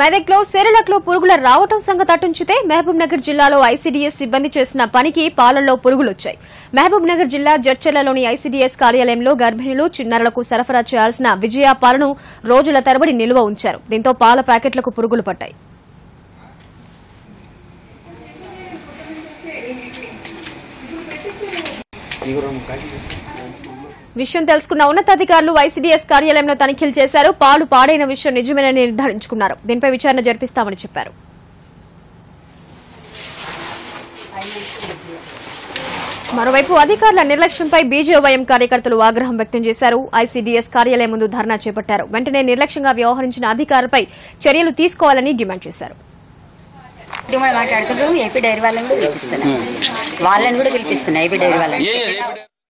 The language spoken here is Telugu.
మెదక్లో సెరలక్లో పురుగుల రావటం సంగతి అటుంచితే మహబూబ్ నగర్ జిల్లాలో ఐసీడీఎస్ సిబ్బంది చేసిన పనికి పాలల్లో పురుగులొచ్చాయి. మహబూబ్ నగర్ జిల్లా జడ్చర్లలోని ఐసీడీఎస్ కార్యాలయంలో గర్భిణులు చిన్నారులకు సరఫరా చేయాల్సిన విజయ పాలను రోజుల తరబడి నిల్వ ఉంచారు. దీంతో పాల ప్యాకెట్లకు పురుగులు పట్టాయి. విషయం తెలుసుకున్న ఉన్నతాధికారులు ఐసీడీఎస్ కార్యాలయంలో తనిఖీలు చేశారు. పాలు పాడైన విషయం నిజమేనని నిర్ధారించుకున్నారు. దీనిపై విచారణ జరిపిస్తామని చెప్పారు. మరోవైపు అధికారుల నిర్లక్ష్యంపై బీజేవైఎం కార్యకర్తలు ఆగ్రహం వ్యక్తం చేశారు. ఐసీడీఎస్ కార్యాలయం ముందు ధర్నా చేపట్టారు. వెంటనే నిర్లక్ష్యంగా వ్యవహరించిన అధికారులపై చర్యలు తీసుకోవాలని డిమాండ్ చేశారు. ఏపీ డైరీ వాళ్ళని కూడా పిలిపిస్తున్నాయి వాళ్ళని కూడా పిలిపిస్తున్నాయి ఏపీ డైరీ వాళ్ళని.